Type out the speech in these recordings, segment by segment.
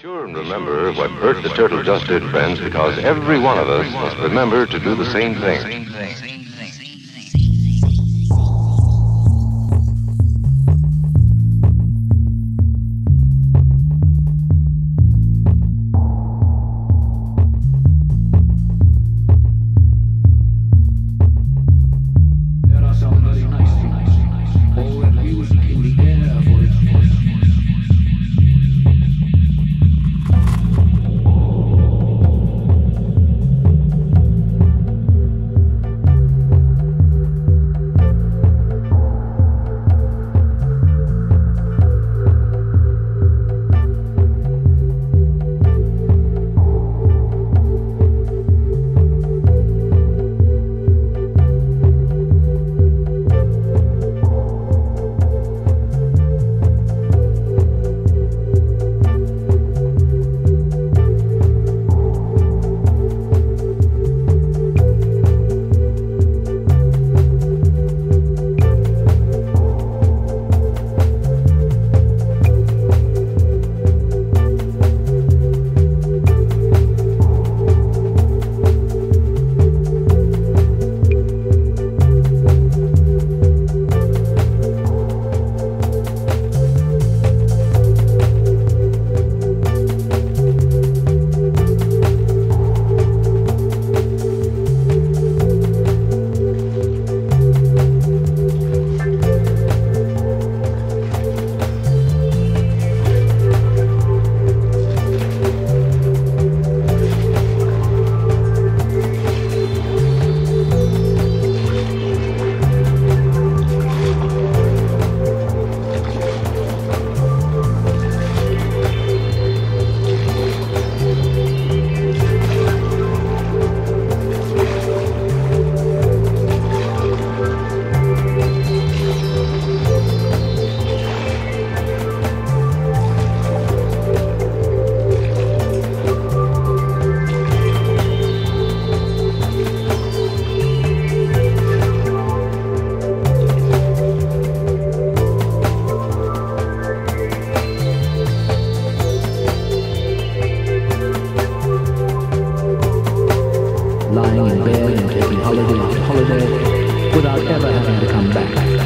Sure and remember what Bert the Turtle just did, friends, because every one of us must remember to do the same thing. holiday every holiday after holiday without ever having to come back.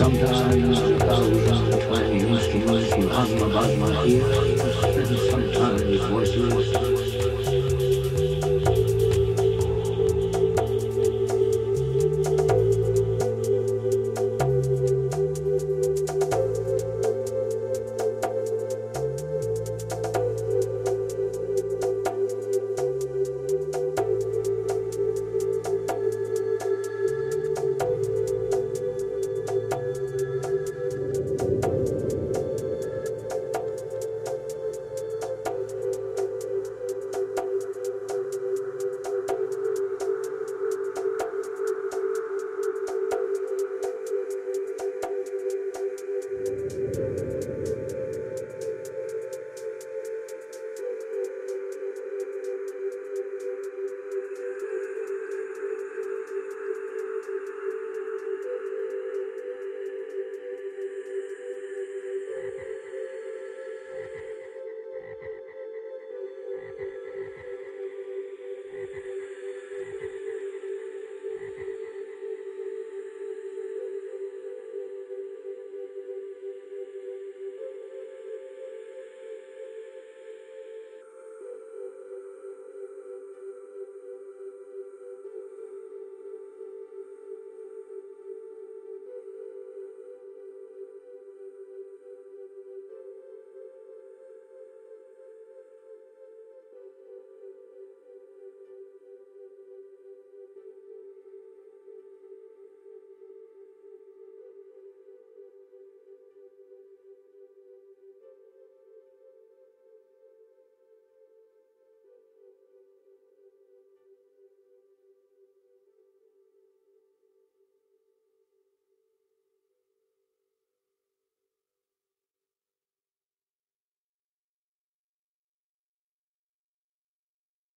Sometimes a thousand tiny instruments will hum above my ear, and sometimes voices